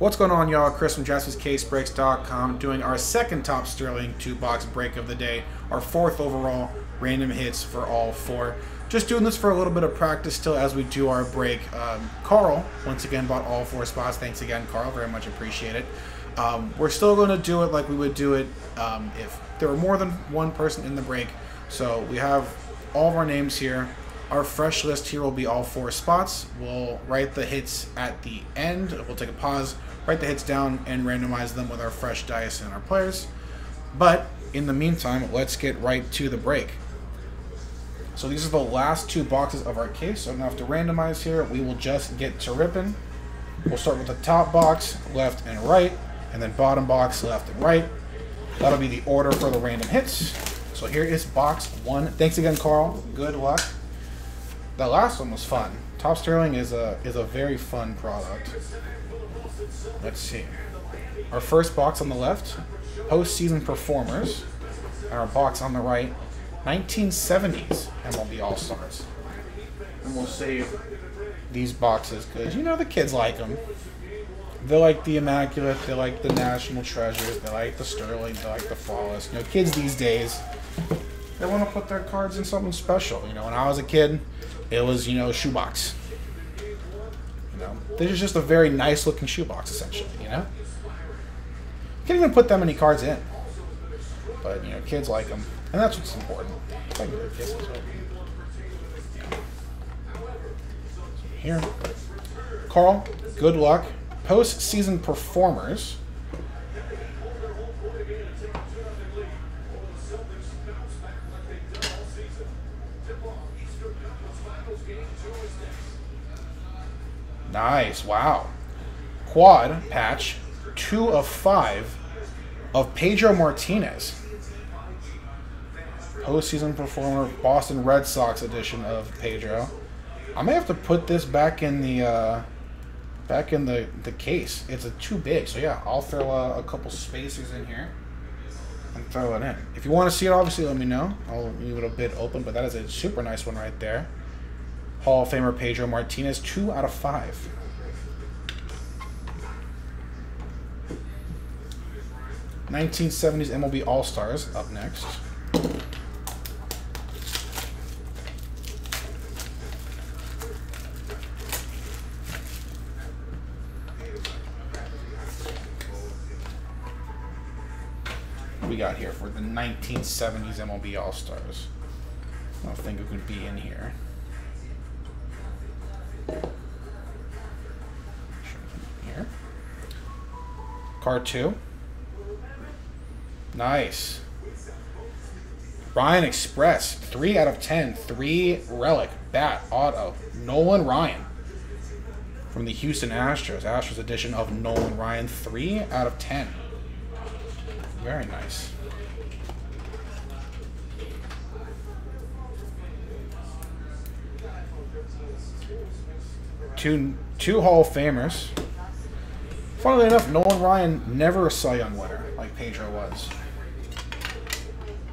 What's going on, y'all? Chris from JaspysCaseBreaks.com doing our second Topps Sterling two box break of the day, our fourth overall random hits for all four. Just doing this for a little bit of practice still as we do our break. Um, Carl, once again, bought all four spots. Thanks again, Carl. Very much appreciate it. Um, we're still going to do it like we would do it um, if there were more than one person in the break. So we have all of our names here. Our fresh list here will be all four spots. We'll write the hits at the end. We'll take a pause, write the hits down, and randomize them with our fresh dice and our players. But in the meantime, let's get right to the break. So these are the last two boxes of our case. So I don't have to randomize here. We will just get to ripping. We'll start with the top box, left and right, and then bottom box, left and right. That'll be the order for the random hits. So here is box one. Thanks again, Carl. Good luck. The last one was fun. Topps Sterling is a is a very fun product. Let's see. Our first box on the left, postseason performers, and our box on the right, 1970s MLB All Stars. And we'll save these boxes because you know the kids like them. They like the Immaculate, they like the National Treasures, they like the Sterling, they like the Flawless. You know, kids these days, they want to put their cards in something special. You know, when I was a kid, it was, you know, a shoebox. You know, this is just a very nice looking shoebox, essentially, you know? You can't even put that many cards in. But, you know, kids like them. And that's what's important. Here. Carl, good luck. Postseason performers. Nice. Wow. Quad patch, two of five of Pedro Martinez. Postseason performer, Boston Red Sox edition of Pedro. I may have to put this back in the uh, back in the, the case. It's a too big, so yeah, I'll throw a, a couple spacers in here and throw it in. If you want to see it, obviously, let me know. I'll leave it a bit open, but that is a super nice one right there. Hall of Famer Pedro Martinez, two out of five. Nineteen seventies MLB All Stars up next. we got here for the 1970s MLB All Stars. I don't think it could be in here. Card two. Nice. Ryan Express, 3 out of 10. 3 relic, bat, auto. Nolan Ryan from the Houston Astros. Astros edition of Nolan Ryan, 3 out of 10. Very nice. Two two Hall of Famers. Funnily enough, Nolan Ryan never a Cy Young winner like Pedro was.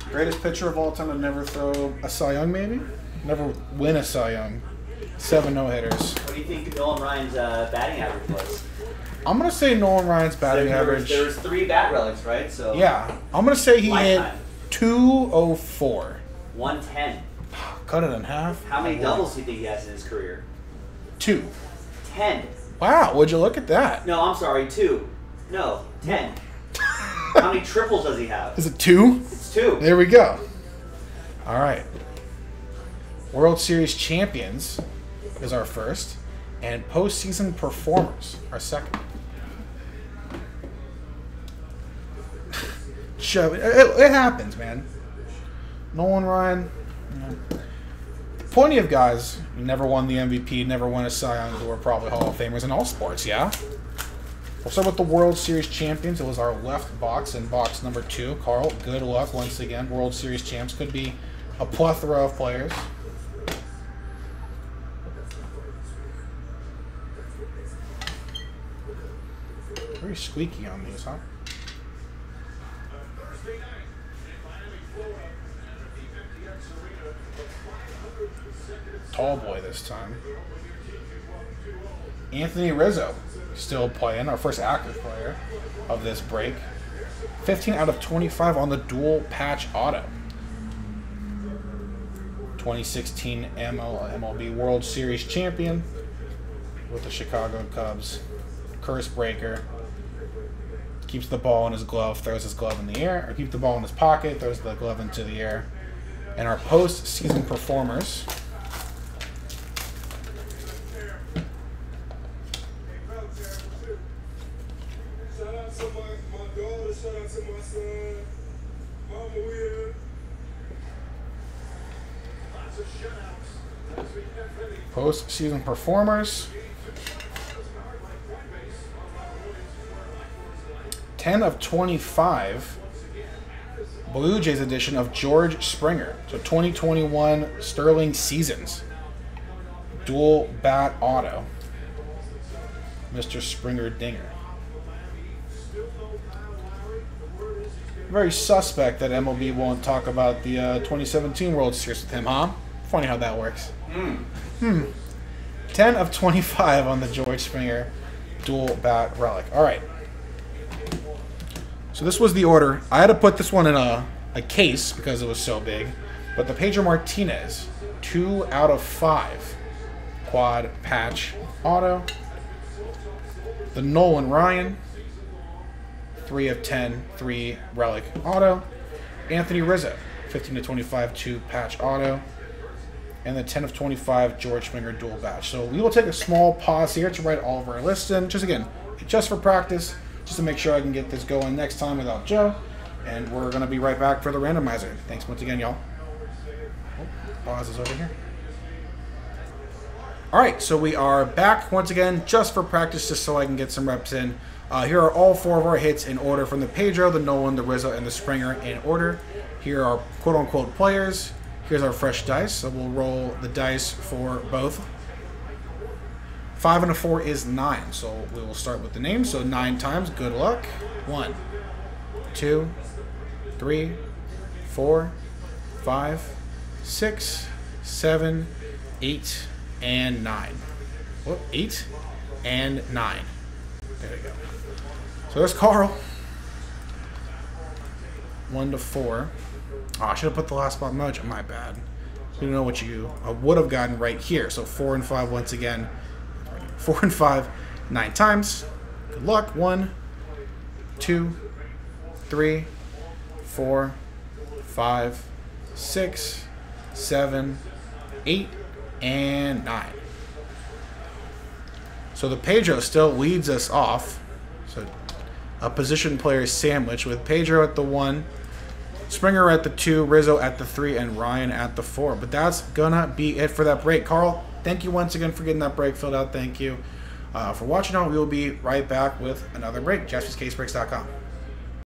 Greatest pitcher of all time to never throw a Cy Young, maybe? Never win a Cy Young. Seven no hitters. What do you think Nolan Ryan's uh, batting average was? I'm gonna say Nolan Ryan's batting there, average. There was, three bat relics, right? So yeah, I'm gonna say he Lifetime. hit 204. 110. Cut it in half. How many doubles do you think he has in his career? Two. 10. Wow, would you look at that? No, I'm sorry, two. No, 10. How many triples does he have? Is it two? It's two. There we go. All right. World Series champions is our first, and postseason performers our second. It, it, it happens, man. Nolan Ryan. you know, Plenty of guys never won the MVP, never won a Cy Young, who are probably Hall of Famers in all sports. Yeah. We'll start with the World Series champions. It was our left box in box number two. Carl, good luck once again. World Series champs could be a plethora of players. Very squeaky on these, huh? Tall boy this time. Anthony Rizzo, still playing, our first active player of this break. 15 out of 25 on the dual patch auto. 2016 ML, MLB World Series champion with the Chicago Cubs. Curse breaker. Keeps the ball in his glove, throws his glove in the air, or keeps the ball in his pocket, throws the glove into the air. And our post-season performers. Shout out to my, my daughter, shout out to my son, Mama. Lots of. Post-season performers. 10 of 25 Blue Jays edition of George Springer. So 2021 Sterling Seasons. Dual bat auto. Mr. Springer Dinger. Very suspect that MLB won't talk about the uh, 2017 World Series with him, huh? Funny how that works. Hmm. 10 of 25 on the George Springer dual bat relic. All right. So this was the order. I had to put this one in a, a case because it was so big. But the Pedro Martinez, 2 out of 5 quad patch auto. The Nolan Ryan, 3 of 10, 3 relic auto. Anthony Rizzo, 15 to 25, 2 patch auto and the 10 of 25 George Springer dual batch. So we will take a small pause here to write all of our lists in. Just again, just for practice, just to make sure I can get this going next time without Joe. And we're going to be right back for the randomizer. Thanks once again, y'all. Oh, pause is over here. All right, so we are back once again just for practice, just so I can get some reps in. Uh, here are all four of our hits in order from the Pedro, the Nolan, the Rizzo, and the Springer in order. Here are quote unquote players. Here's our fresh dice. So we'll roll the dice for both. Five and a four is nine. So we will start with the name. So nine times. Good luck. One, two, three, four, five, six, seven, eight, and nine. Whoop, eight and nine. There we go. So there's Carl. One to four. Oh, I should have put the last spot mojo. My bad. You don't know what you I would have gotten right here. So four and five once again. Four and five, nine times. Good luck. One, two, three, four, five, six, seven, eight, and nine. So the Pedro still leads us off. So a position player sandwich with Pedro at the one, Springer at the two, Rizzo at the three, and Ryan at the four. But that's gonna be it for that break. Carl, thank you once again for getting that break filled out. Thank you uh, for watching. On, we will be right back with another break. JaspysCaseBreaks.com.